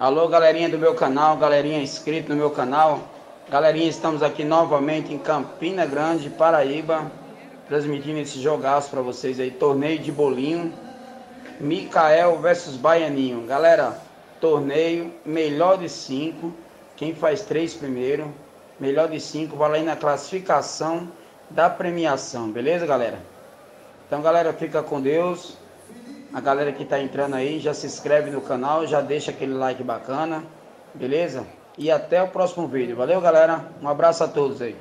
Alô, galerinha do meu canal, galerinha inscrito no meu canal. Galerinha, estamos aqui novamente em Campina Grande, Paraíba, transmitindo esse jogaço para vocês aí, torneio de bolinho. Micael versus Baianinho. Galera, torneio melhor de cinco. Quem faz três primeiro, melhor de cinco, vai lá aí na classificação da premiação, beleza, galera? Então, galera, fica com Deus. A galera que tá entrando aí, já se inscreve no canal, já deixa aquele like bacana, beleza? E até o próximo vídeo. Valeu, galera. Um abraço a todos aí.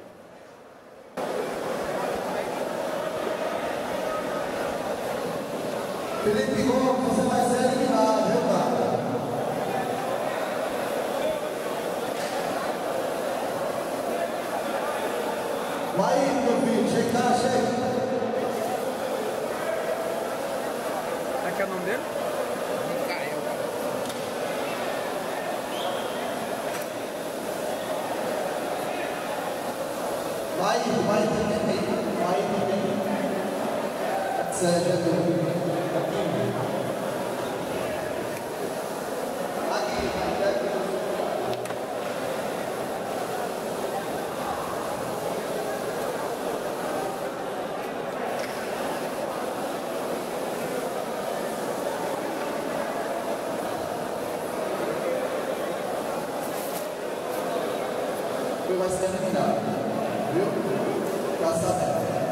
Felipe Gomes, você vai ser eliminado, viu, cara? Vai indo, meu filho, chega cá, chega. Como é que é o nome dele? Vai indo, vai vai vai indo. Sérgio,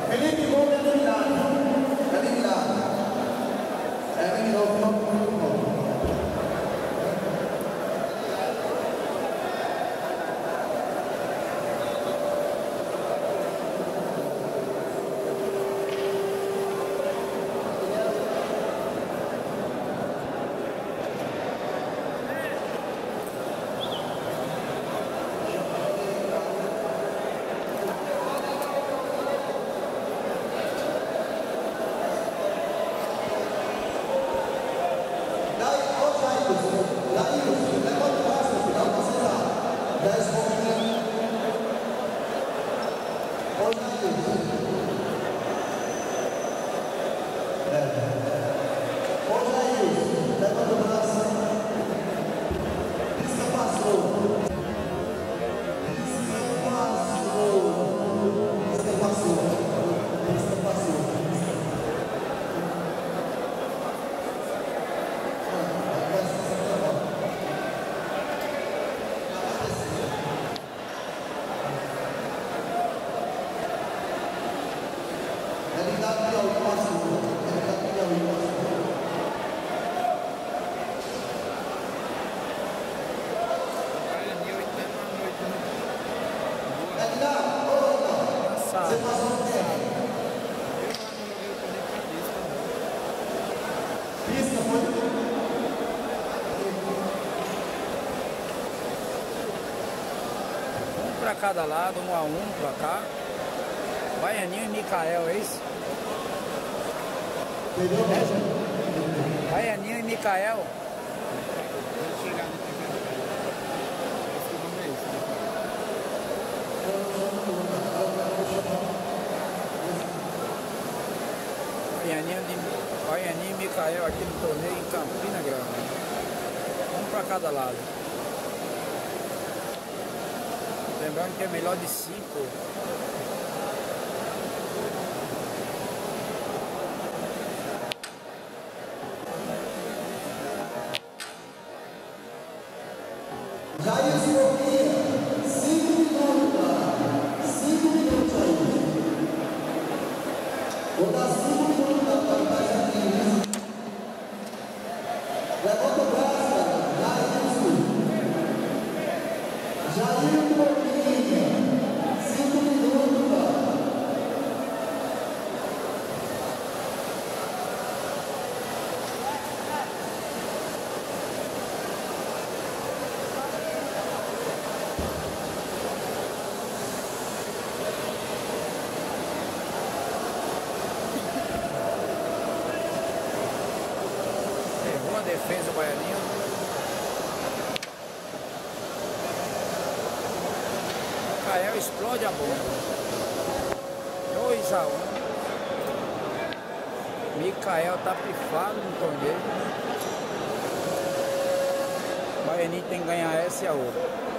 Felipe Gomes eliminado. eliminado. É eliminado. Você foi? Um pra cada lado, um a um pra cá. Baianinho e Micael, é isso? Entendeu? Baianinho e Micael. Baianinho, de, Baianinho e Micael aqui no torneio em Campina Grande. Um pra cada lado. Lembrando que é melhor de cinco. Jair Boquinha, cinco minutos, cara. Cinco minutos aí. Vou dar cinco minutos defesa o Baianino. Cael explode a bola. 2 a 1. Um. Micael tá pifado no tom. Baianinho tem que ganhar essa e a outra.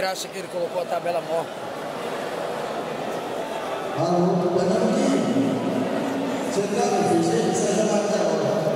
graça que ele colocou a tabela morta. Alô, Bananguinho. Seu Carlos, seja mais da hora.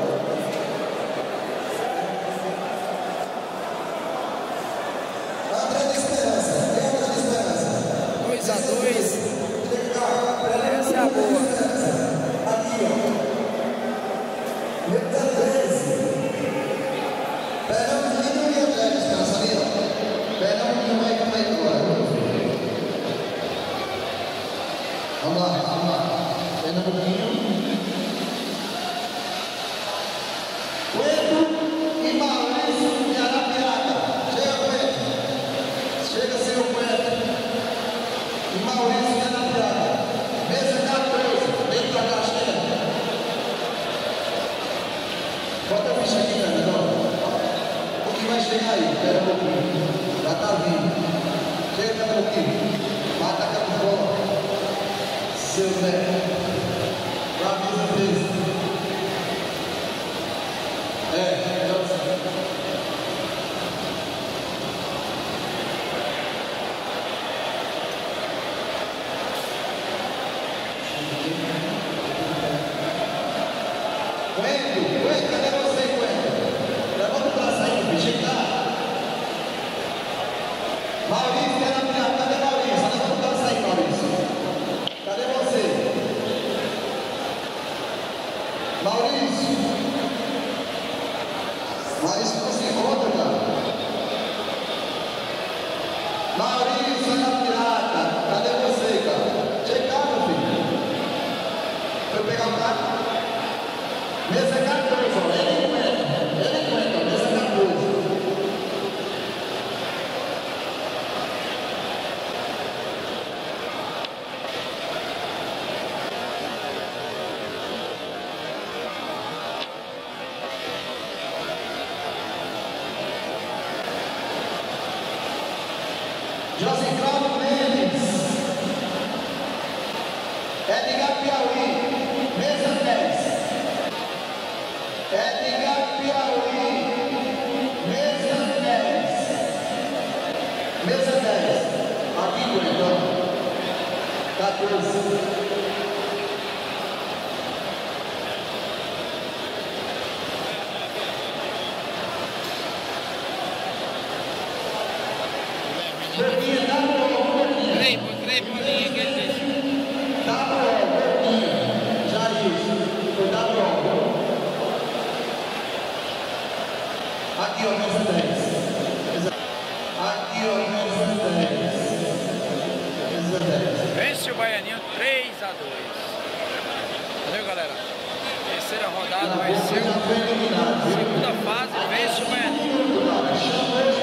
Coelho, Coelho, Atletas Aqui, ó, tá nosso 10. e Baianinho 3x2. Valeu, galera. Terceira rodada vai ser segunda fase, vence o Baianinho.